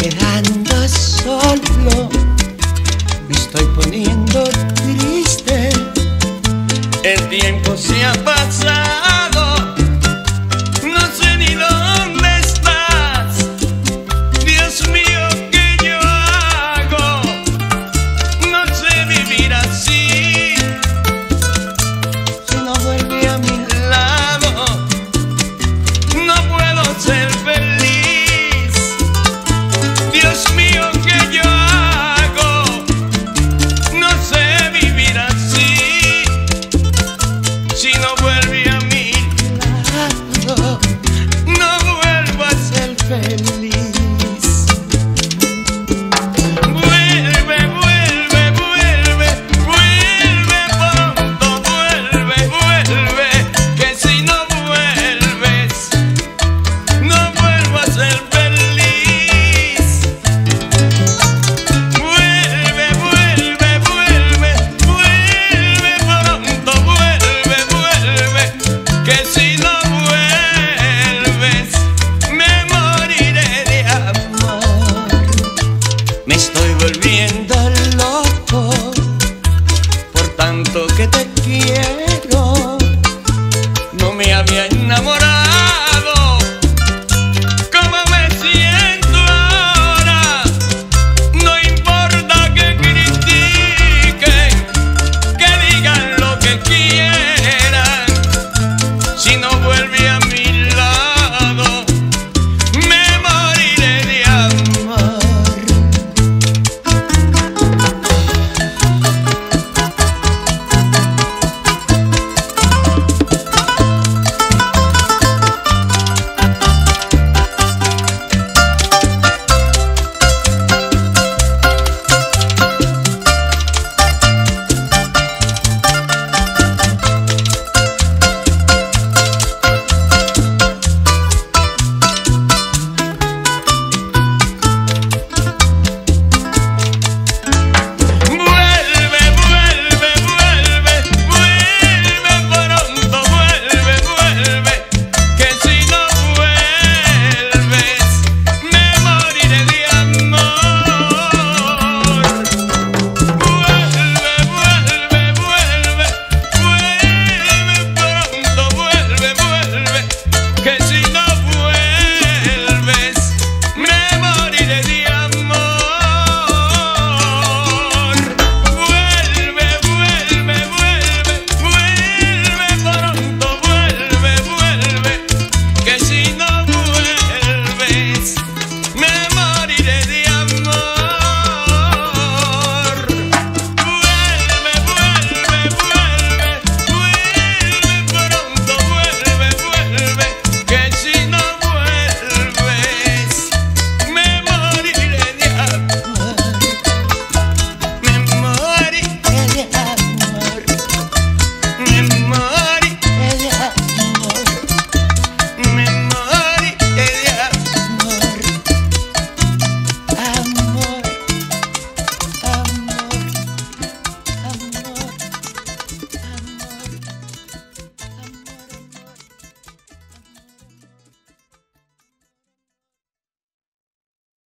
quedando solo. Me estoy poniendo triste. El tiempo se ha pasado. tanto que te quiero, no me había enamorado.